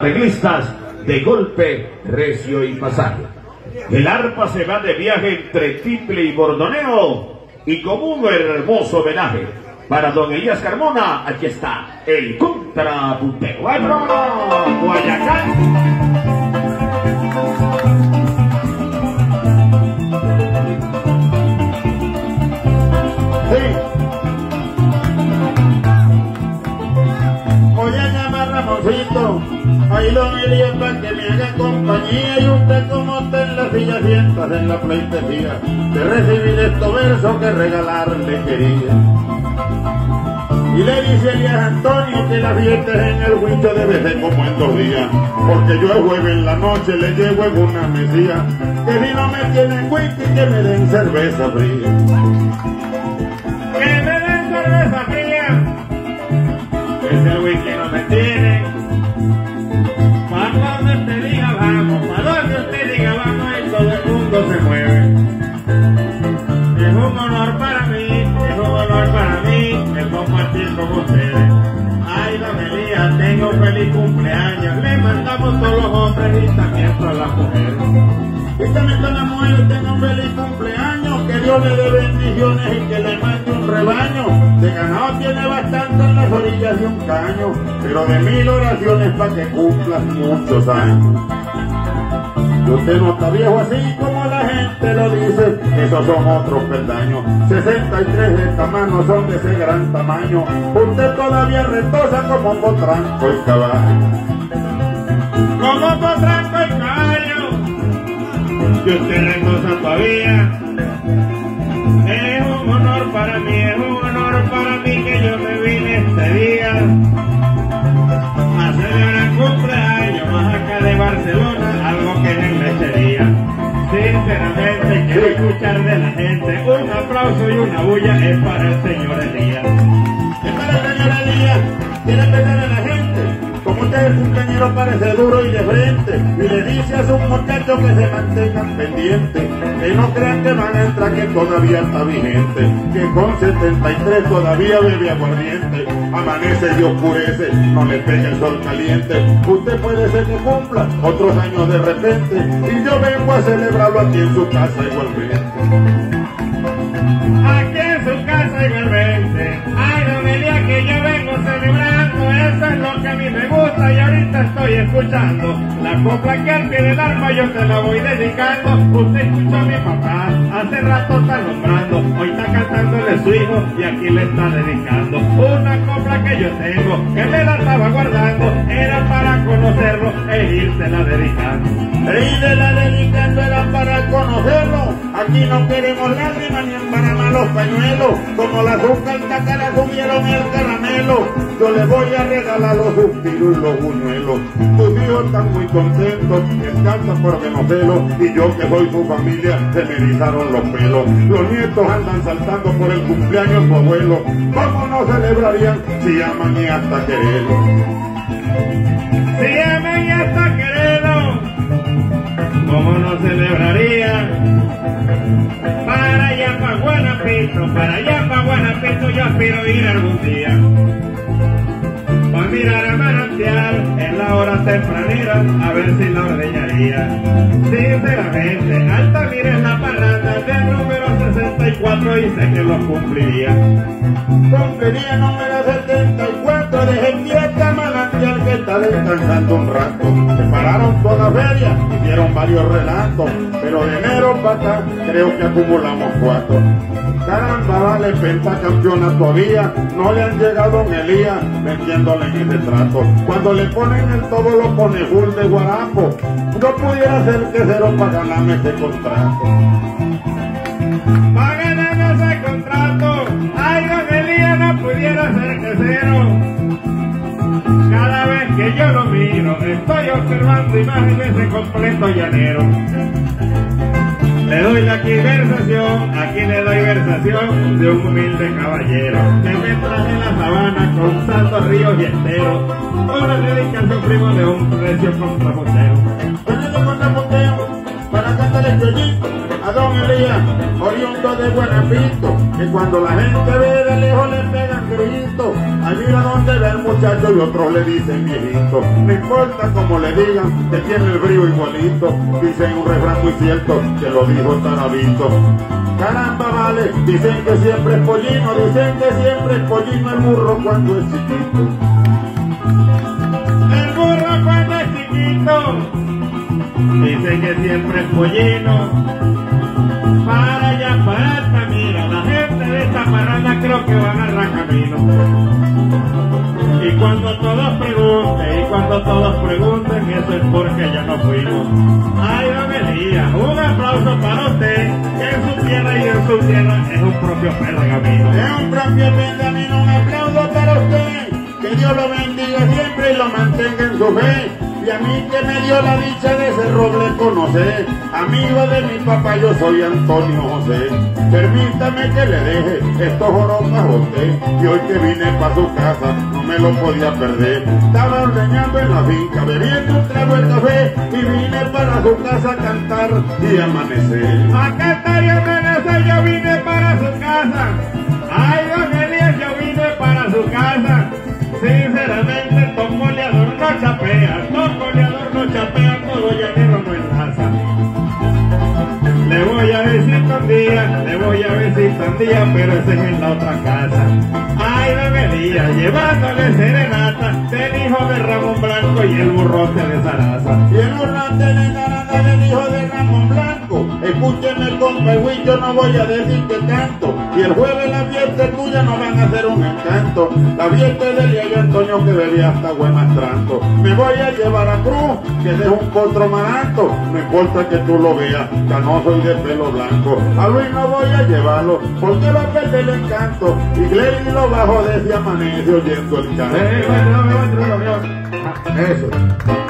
arreglistas de golpe, recio y pasaje. El arpa se va de viaje entre Tiple y Bordoneo y como un hermoso homenaje para don Elías Carmona, aquí está el contrapuntero. ¡Ay, Guayacán! Don Elías para que me haga compañía y usted como está en la silla sientas en la pleitesía de recibir estos versos que regalarle quería. Y le dice Elías Antonio que la fiesta es en el huicho debe ser como en dos días, porque yo el jueves en la noche le llevo en una mesía, que si no me tienen whisky que me den cerveza fría. Dé bendiciones y que le mande un rebaño. De ganado tiene bastante en las orillas de un caño, pero de mil oraciones para que cumplas muchos años. Y usted no está viejo así como la gente lo dice, esos son otros peldaños. 63 de tamaño son de ese gran tamaño. Usted todavía retosa como potranco y caballo. Como potranco y caballo, que usted reposa todavía. Bulla es para el señor Elías. Es para el señor Elías, quiere empezar a la gente. Como usted es cumpleañero parece duro y de frente. Y le dice a sus muchachos que se mantengan pendientes. Que no crean que van a entrar que todavía está vigente. Que con 73 todavía bebe aguardiente. Amanece y oscurece, no le pega el sol caliente. Usted puede ser que cumpla otros años de repente. Y yo vengo a celebrarlo aquí en su casa igualmente. Escuchando. La copla que al pie del arma yo te la voy dedicando. Usted escuchó a mi papá, hace rato está nombrando, hoy está cantándole su hijo y aquí le está dedicando. Una copla que yo tengo, que me la estaba guardando, era para conocerlo e irse la dedicando. Y de la dedicando era para conocerlo. Aquí no queremos lágrimas ni embaramar los pañuelos. Como la azúcar tacara subieron el caramelo. Yo le voy a regalar los suspiros y los buñuelos. Tus hijos están muy contentos, descansan por conocerlo. Y yo que soy su familia, se me erizaron los pelos. Los nietos andan saltando por el cumpleaños de su abuelo. ¿Cómo no celebrarían si aman y hasta quererlo? Para allá, para Guanapito, yo aspiro ir algún día. Para mirar a manantial en la hora tempranera, a ver si la ordeñaría. Sinceramente, Altamira es la parranda del número 64 y sé que lo cumpliría. Cumpliría número 74 de Gentieta Manantial que está descansando un rato. Se pararon toda feria, hicieron varios relatos, pero de enero para acá creo que acumulamos cuatro. Caramba, vale, pentacampeona todavía, no le han llegado a Elías vendiéndole en ese trato. Cuando le ponen el todo lo pone full de guarapo, no pudiera ser que cero para ganarme ese contrato. Págame ese contrato. Ay, don no pudiera ser que cero. Cada vez que yo lo miro, estoy observando imágenes de completo llanero. Le doy la aquí aquí le doy versación de un humilde caballero que me traje la sabana con santos ríos y esteros. Una dedicación primo de un precio contrapuntero. A don Elías, oriundo de Buenapito, que cuando la gente ve de lejos le pegan gritos. Ay, mira donde ve el muchacho y otros le dicen viejito. No importa como le digan que tiene el brillo igualito. Dicen un refrán muy cierto que lo dijo Taravito. Caramba, vale, dicen que siempre es pollino, dicen que siempre es pollino el burro cuando es chiquito. Que siempre es pollino. Para allá, para esta, mira, la gente de esta parada creo que va a agarrar camino. Y cuando todos pregunten, y cuando todos pregunten, eso es porque ya no fuimos. Ay, don Elías, un aplauso para usted, que en su tierra y en su tierra es un propio pergamino. Es un propio pergamino, un aplauso para usted. Que Dios lo bendiga siempre y lo mantenga en su fe. Y a mí que me dio la dicha de ese roble conocer, amigo de mi papá, yo soy Antonio José. Permítame que le deje estos joropas a. Y hoy que vine para su casa, no me lo podía perder. Estaba ordeñando en la finca, bebiendo un trago de café, y vine para su casa a cantar y amanecer. Acá yo Menezes, yo vine para su casa. Le voy a decir un día, pero ese es en la otra casa. Ay, Elías, llevándole serenata del hijo de Ramón Blanco y el burrote de Zaraza. Y el burlante de naranja del hijo de Ramón Blanco. Escúcheme, compa, yo no voy a decir que canto. Y el jueves la fiesta tuya no van a hacer un encanto. La fiesta de Elia y Antonio que bebía hasta Huemastranto. Me voy a llevar a Cruz, que es un potro maranto. No importa que tú lo veas, canoso y de pelo blanco. A Luis no voy a llevarlo, porque va a perder el encanto. Y Glenny lo bajo desde amanece oyendo el canto. Eh. Eso.